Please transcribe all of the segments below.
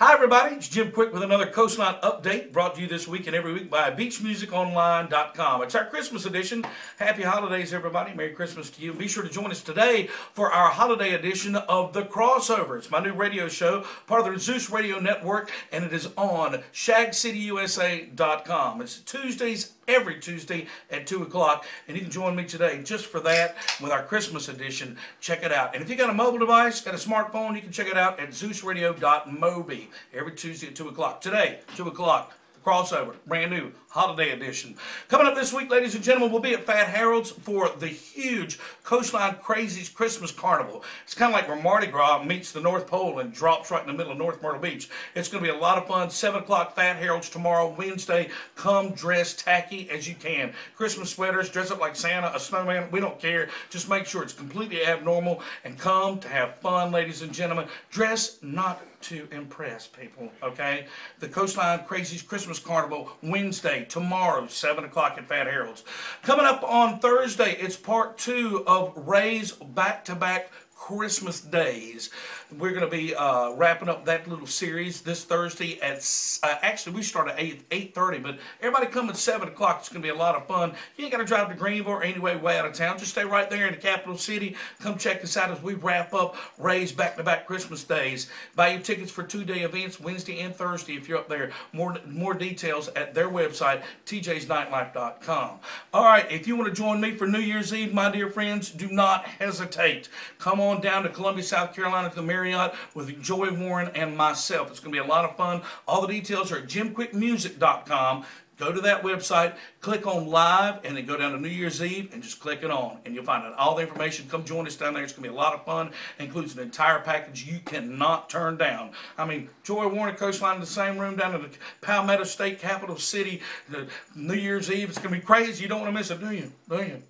Hi, Everybody. It's Jim Quick with another Coastline update brought to you this week and every week by BeachMusicOnline.com. It's our Christmas edition. Happy holidays, everybody. Merry Christmas to you. Be sure to join us today for our holiday edition of The Crossover. It's my new radio show, part of the Zeus Radio Network, and it is on ShagCityUSA.com. It's Tuesdays every Tuesday at 2 o'clock. And you can join me today just for that with our Christmas edition. Check it out. And if you got a mobile device, got a smartphone, you can check it out at ZeusRadio.mobi every Tuesday at 2 o'clock. Today, 2 o'clock crossover, brand new holiday edition. Coming up this week, ladies and gentlemen, we'll be at Fat Harold's for the huge Coastline Crazies Christmas Carnival. It's kind of like where Mardi Gras meets the North Pole and drops right in the middle of North Myrtle Beach. It's going to be a lot of fun. 7 o'clock, Fat Harold's tomorrow, Wednesday. Come dress tacky as you can. Christmas sweaters, dress up like Santa, a snowman, we don't care. Just make sure it's completely abnormal and come to have fun, ladies and gentlemen. Dress not to impress people, okay? The Coastline Crazies Christmas Carnival Wednesday, tomorrow, 7 o'clock at Fat Harold's. Coming up on Thursday, it's part two of Ray's back to back Christmas days. We're going to be uh, wrapping up that little series this Thursday at, uh, actually we start at 8, 8.30, but everybody come at 7 o'clock. It's going to be a lot of fun. You ain't got to drive to Greenville or anyway way out of town. Just stay right there in the capital city. Come check us out as we wrap up Ray's back-to-back Christmas days. Buy your tickets for two-day events Wednesday and Thursday if you're up there. More, more details at their website, tjsnightlife.com. All right, if you want to join me for New Year's Eve, my dear friends, do not hesitate. Come on down to Columbia, South Carolina to the Marriott with Joy Warren and myself. It's going to be a lot of fun. All the details are at jimquickmusic.com. Go to that website, click on live, and then go down to New Year's Eve and just click it on. And you'll find out all the information. Come join us down there. It's going to be a lot of fun. It includes an entire package you cannot turn down. I mean, Joy Warren Coastline in the same room down in the Palmetto State capital city. The New Year's Eve. It's going to be crazy. You don't want to miss it, do you? Do you?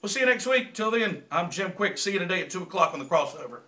We'll see you next week. Till then, I'm Jim Quick. See you today at 2 o'clock on the crossover.